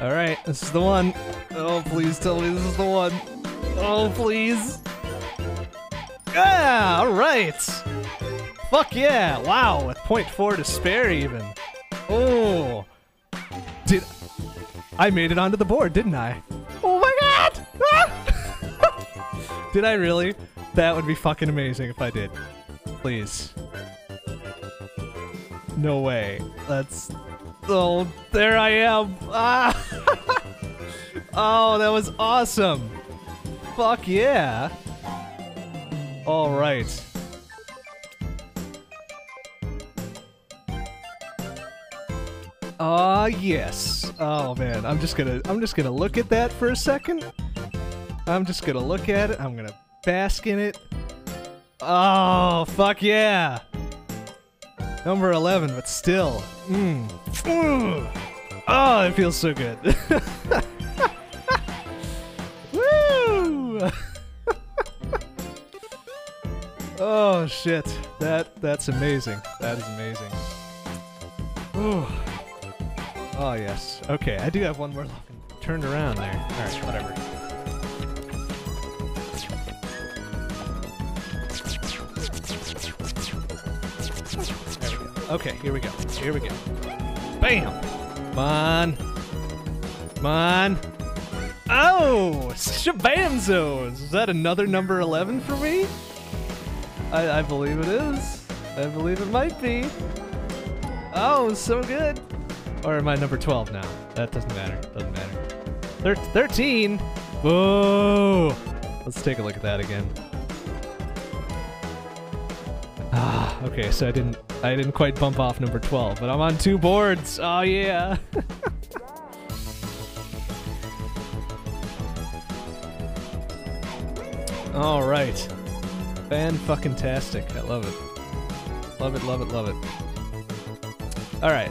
All right, this is the one. Oh, please tell me this is the one. Oh, please. Yeah, all right. Fuck yeah. Wow, with 0.4 to spare even. Oh. Did I made it onto the board, didn't I? Oh my god. Ah! did I really? That would be fucking amazing if I did. Please. No way. That's. Oh, there I am. Ah! oh, that was awesome. Fuck yeah. All right. Ah, yes. Oh man, I'm just gonna I'm just gonna look at that for a second. I'm just gonna look at it. I'm gonna bask in it. Oh, fuck yeah. Number 11, but still. Mmm. Oh, it feels so good. Woo! oh shit. That that's amazing. That is amazing. Ooh. Oh, yes. Okay, I do have one more. Turned around there. Alright, whatever. Okay, here we go. Here we go. Bam! Come on. Come on. Oh! Shabamzos! Is that another number 11 for me? I, I believe it is. I believe it might be. Oh, so good. Or am I number 12 now? That doesn't matter. Doesn't matter. Thir 13? Whoa! Let's take a look at that again. Okay, so I didn't I didn't quite bump off number 12, but I'm on two boards. Oh yeah. All right. Fan fucking tastic. I love it. Love it, love it, love it. All right.